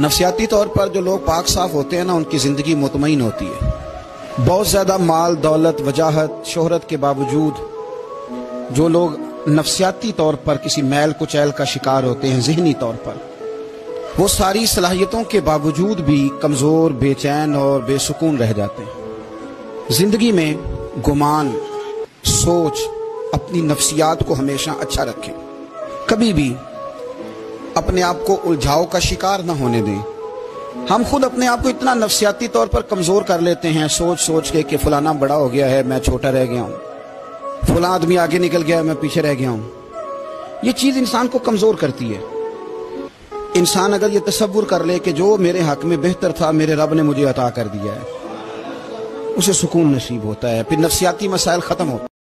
नफसियाती तौर पर जो लोग पाक साफ़ होते हैं ना, उनकी ज़िंदगी मुतमिन होती है। बहुत ज़्यादा माल, दौलत, वजाहत, शोहरत के बावजूद जो लोग नफसियाती तौर पर किसी मैल कुचैल का शिकार होते हैं, जहनी तौर पर, वो सारी सलाहियतों के बावजूद भी कमज़ोर, बेचैन और बेसुकून रह जाते हैं। ज़िंदगी में गुमान, सोच, अपनी नफ्सियात को हमेशा अच्छा रखें। कभी भी अपने आप को उलझाव का शिकार ना होने दें। हम खुद अपने आप को इतना नफसियाती तौर पर कमज़ोर कर लेते हैं सोच सोच के कि फलाना बड़ा हो गया है, मैं छोटा रह गया हूँ। फला आदमी आगे निकल गया है, मैं पीछे रह गया हूँ। ये चीज़ इंसान को कमज़ोर करती है। इंसान अगर ये तस्वुर कर ले कि जो मेरे हक में बेहतर था, मेरे रब ने मुझे अता कर दिया है, उसे सुकून नसीब होता है, फिर नफसियाती मसाइल खत्म होते